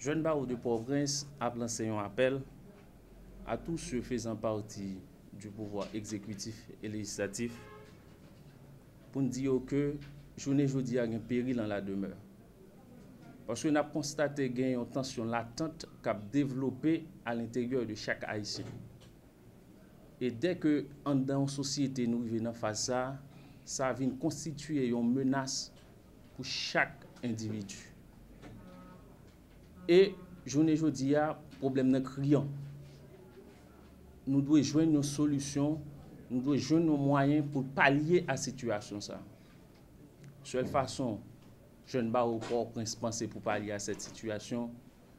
Jeune barreau de Port-au-Prince a lancé un appel à tous ceux faisant partie du pouvoir exécutif et législatif pour nous dire que journée aujourd'hui a un péril dans la demeure. Parce qu'on a constaté qu'il y a une tension latente qui a développé à l'intérieur de chaque Haïtien. Et dès que en dans société nous venons face à ça, ça vient constituer une menace pour chaque individu. E, jounen jodi ya, problem nan kriyan. Nou dwe jwen nou solusyon, nou dwe jwen nou mwayen pou palye a situasyon sa. Sel fason, jen ba ou por prinspanse pou palye a set situasyon,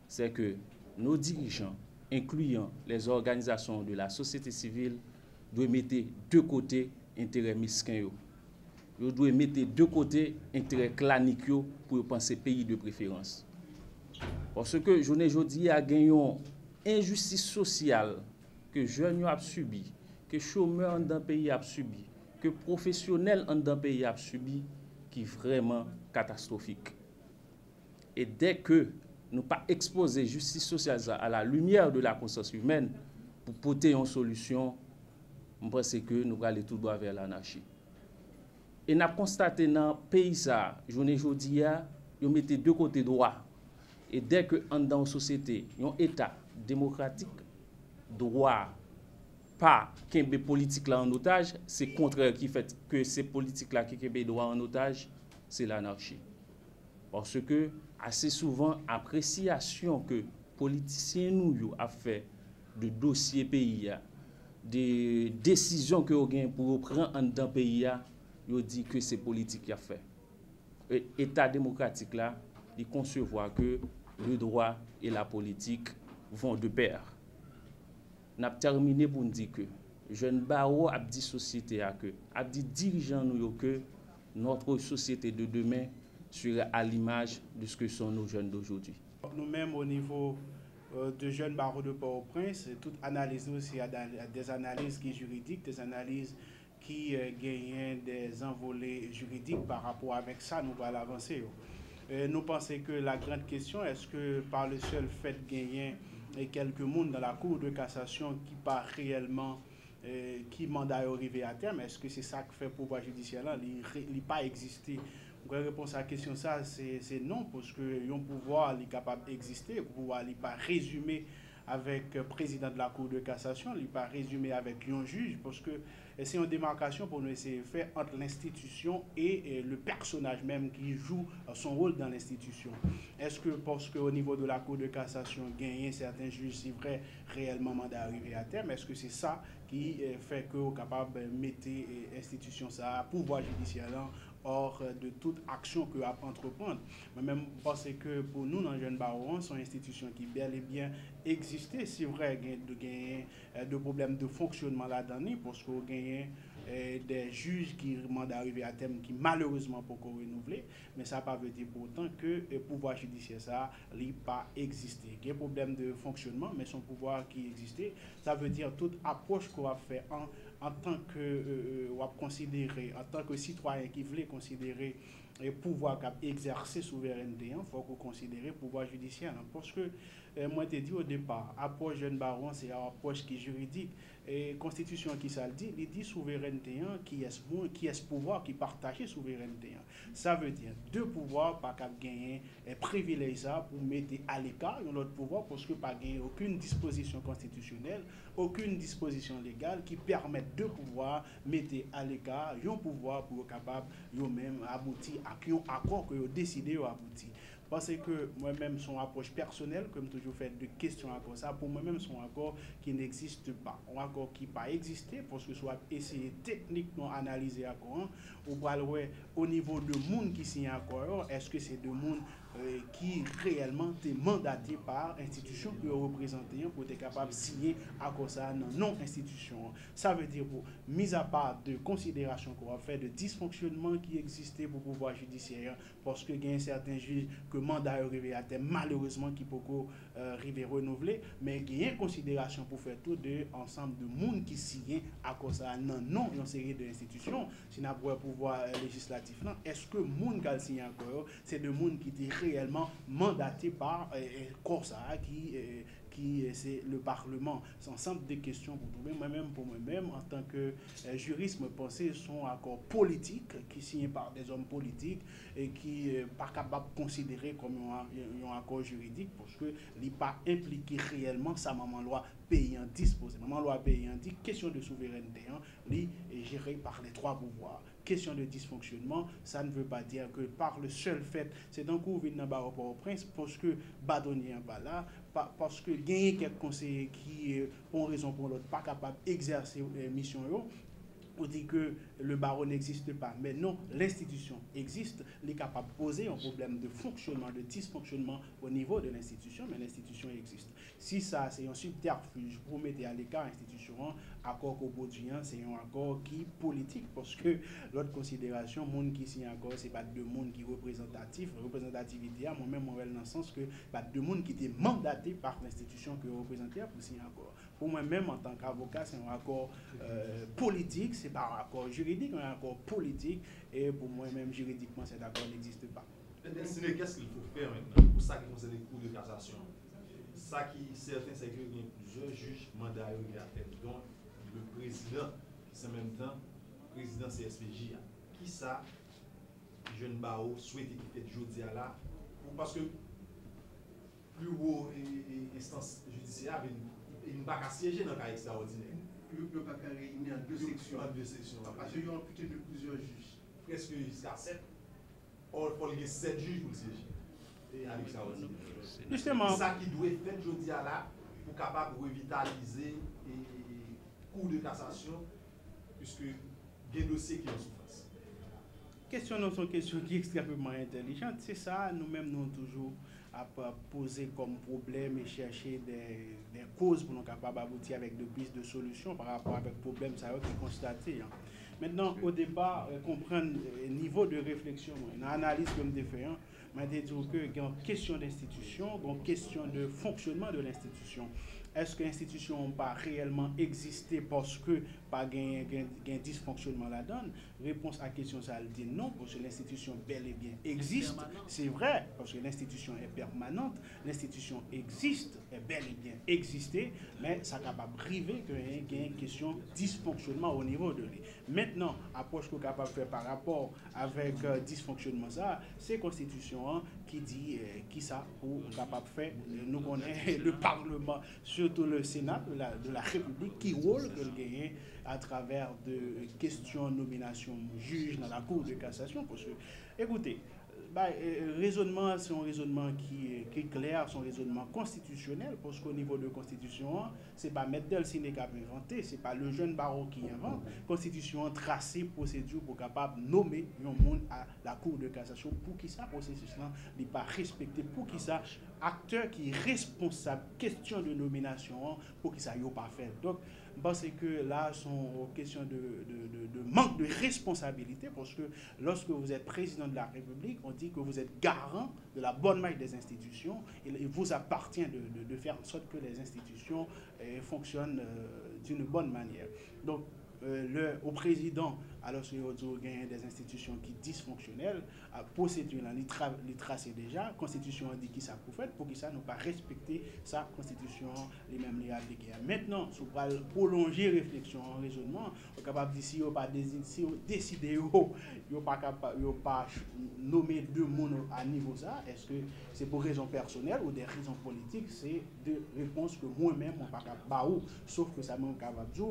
se ke nou dirijan, inkluyan les organizasyon de la sosete sivil, dwe mette de kote intere misken yo. Yo dwe mette de kote intere klanik yo pou yo panse peyi de preferans. Porske jounen jodi a genyon injustis sosyal ke joun yo ap subi, ke chomeur an dan peyi ap subi, ke profesyonel an dan peyi ap subi ki vreman katastrofik. E dek ke nou pa expose justice sosyal a la lumièr de la konsens humèn pou pote yon solusyon, mprese ke nou prale tout doa ver l'anarchi. E nap konstate nan peyi sa, jounen jodi ya, yo mette de kote doa E dek an dan sosyete, yon etat demokratik, droa, pa kenbe politik la an otaj, se kontre ki fet ke se politik la ki kenbe droa an otaj, se l'anarchi. Parce ke ase souvan apresyasyon ke politisyen nou yo a fe de dosye peyi ya, de desisyon ke yo gen pou yo pren an dan peyi ya, yo di ke se politik ya fe. E etat demokratik la, di konsevwa ke le droit et la politique vont de pair. Nap termine pou n di ke, jen ba ou ap di sosyete a ke, ap di dirijan nou yo ke, notre sosyete de demen sure a l'imaj de sk son nou jen d'aujourd'hui. Nou menm ou nivou euh, de jen barou de Port-au-Prince, tout analize nou si a des analize ki juridik, des analize ki euh, genyen des envolé juridik par rapport avek sa nou pa l'avanse yo. Euh, nous pensons que la grande question, est-ce que par le seul fait de gagner quelques mondes dans la Cour de cassation qui pas réellement euh, qui mandat arrivé à terme, est-ce que c'est ça que fait le pouvoir judiciaire là, il n'a pas existé. La réponse à la question ça, c'est non, parce que le pouvoir est capable d'exister, le pouvoir n'est pas résumé avec le président de la Cour de cassation, il n'est pas résumé avec un juge, parce que c'est une démarcation pour nous essayer de faire entre l'institution et, le personnage même qui joue son rôle dans l'institution. Est-ce que parce qu'au niveau de la Cour de cassation, gagner certains juges, c'est vrai, réellement mandat arrivé à terme, est-ce que c'est ça qui euh, fait que est capable de mettre l'institution, euh, ça, pouvoir judiciaire hors de toute action que à entreprendre. Mais même parce que pour nous, dans Jeune Baron, sont institutions qui bel et bien existent. C'est vrai qu'il y a des problèmes de fonctionnement là-dedans, parce qu'on gagne des juges qui demandent d'arriver à terme qui malheureusement pas renouveler, mais ça ne pas veut dire pour autant que le pouvoir judiciaire ça n'a pas existé. Il y a un problème de fonctionnement, mais son pouvoir qui existait, ça veut dire toute approche qu'on a fait en en tant que euh, euh en tant que citoyen qui voulait considérer le pouvoir exercer souveraineté, il hein, faut qu'on considère le pouvoir judiciaire. Hein. parce que, euh, moi, je dit au départ, approche jeune baron, c'est une approche qui est juridique. Et constitution qui ça le dit, il dit souveraineté, qui est qui est pouvoir qui partage souveraineté. Ça veut dire deux pouvoirs pas qu'à gagner et privilège pour mettre à l'écart un autre pouvoir parce que pas gagner aucune disposition constitutionnelle, aucune disposition légale qui permette de pouvoir mettre à l'écart un pouvoir pour capable même aboutir à un accord que vous décidé aboutir. Parce que moi-même, son approche personnelle, comme toujours fait de questions à ça, pour moi-même, son accord qui n'existe pas. Un accord qui n'a pas existé, parce que soit essayer techniquement analyser l'accord, ou au niveau de monde qui signe l'accord, est-ce que c'est de monde euh, qui réellement est mandaté par l'institution que vous représentez pour être capable de signer à cause ça non-institution. Ça veut dire, pour, mis à part de considérations qu'on va faire, de dysfonctionnement qui existait pour pouvoir judiciaire, parce que y a certains juges que mandat est arrivé à terme, malheureusement, qui peut euh, arriver renouveler, mais il y a une considération pour faire tout de ensemble de monde qui signe à cause ça non, non, une série d'institutions, si nous avons pouvoir euh, législatif, est-ce que monde qui signe encore, c'est de monde qui réellement mandaté par euh, Corsa, qui qui c'est le Parlement. C'est ensemble de questions pour trouver moi-même, pour moi-même, en tant que euh, juriste, me penser sont accords politiques qui signés par des hommes politiques et qui ne euh, pas capable de considérer comme un, accord juridique parce que n'est pas impliqué réellement sa maman loi payant disposé. Maman loi payant dit question de souveraineté, hein, est gérée par les trois pouvoirs question de dysfonctionnement, ça ne veut pas dire que par le seul fait, c'est d'un coup, vient dans au prince parce que Badonier n'est pas là, parce que gagner quelques conseillers qui, pour une raison pour l'autre, pas capable d'exercer euh, mission, on dit que le barreau n'existe pas. Mais non, l'institution existe. Il est capable de poser un problème de fonctionnement, de dysfonctionnement au niveau de l'institution, mais l'institution existe. Si ça, c'est un subterfuge pour mettre à l'écart l'institution, accord qu'au c'est un accord qui politique, parce que l'autre considération, monde qui signe accord, c'est pas deux monde qui représentatif. Représentativité, moi-même, moi, dans le sens que pas deux monde qui étaient mandatés par l'institution que représentaient pour signer accord. Pour moi-même, en tant qu'avocat, c'est un accord euh, politique, c'est pas un accord juridique, un accord politique, et pour moi-même, juridiquement, cet accord n'existe pas. Qu'est-ce qu'il faut faire maintenant pour ça qui concerne les cours de cassation? Ça qui certain, c'est a plusieurs juges mandats à faire. Donc, le président, qui est en même temps président CSPJ, qui ça, jeune Bao, souhaite qu'il fait jeudi à là, parce que plus haut instance judiciaire, il ne va pas siéger dans le cas extraordinaire. Il ne peut pas réunir en deux sections. En deux sections. Parce qu'il y a de plusieurs juges. Presque jusqu'à sept. Or, il faut y ait sept juges pour siéger. Et à l'extraordinaire. Justement. C'est ça qui doit être fait jeudi à là pour capable de revitaliser cours de cassation, puisque des dossiers qui ont souffrance. Question non sont question qui est extrêmement intelligente. C'est ça, nous-mêmes, nous toujours à poser comme problème et chercher des, causes pour nous capables d'aboutir avec de pistes de solutions par rapport avec problème ça qui constaté. Hein. Maintenant, au euh, comprendre le niveau de réflexion, une analyse comme des faits, m'a dit que y a une question d'institution, une question de fonctionnement de l'institution. Est-ce que l'institution n'a pas réellement existé parce que pas un dysfonctionnement la donne? Réponse à la question, ça dit non, parce que l'institution bel et bien existe. C'est vrai, parce que l'institution est permanente, l'institution existe, est bel et bien existé, mais ça ne capable priver qu'il y ait une question de dysfonctionnement au niveau de lui. Maintenant, approche qu'on est capable de faire par rapport avec euh, dysfonctionnement, ça, c'est la constitution hein, qui dit euh, qui ça pour capable de faire. Nous connaissons le Parlement, surtout le Sénat de la, République, qui rôle que gagne à travers de questions nomination juge dans la Cour de cassation. Parce que, écoutez, Euh, euh, raisonnement, c'est un raisonnement qui, euh, qui, est clair, c'est un raisonnement constitutionnel, parce qu'au niveau de la Constitution, c'est pas Maître Del Sénégal inventé, c'est pas le jeune barreau qui invente. Constitution tracée, procédure pour capable nommer un monde à la Cour de cassation pour qui ça, processus-là n'est pas respecté, pour qui ça, acteur qui est responsable, question de nomination, pour qui ça, n'y pas fait. Donc, parce que là, sont questions de, de, de, manque de responsabilité, parce que lorsque vous êtes président de la République, on dit que vous êtes garant de la bonne marche des institutions, il vous appartient de, faire en sorte que les institutions euh, fonctionnent euh, d'une bonne manière. Donc, euh, le, au président, alors qu'il y a des institutions qui dysfonctionnelles, à procédure, les tra tracer déjà, la constitution dit qui ça pour faire, pour que ça ne pas respecter sa constitution, les mêmes les appliquer. Maintenant, si vous prolonger réflexion en raisonnement, on est capable de si vous pas si décidé, vous pas capable, pas nommer deux mondes à niveau ça, est-ce que c'est pour raison personnelle ou des raisons politiques, c'est des réponses que moi-même, on pas capable, sauf que ça m'a capable de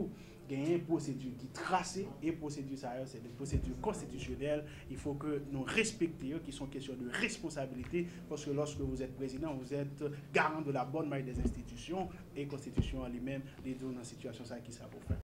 il y a une procédure qui est tracée et procédure c'est des procédures constitutionnelles. Il faut que nous respections qui sont questions de responsabilité parce que lorsque vous êtes président, vous êtes garant de la bonne marche des institutions et constitution en lui-même les deux dans la situation ça qui ça faire.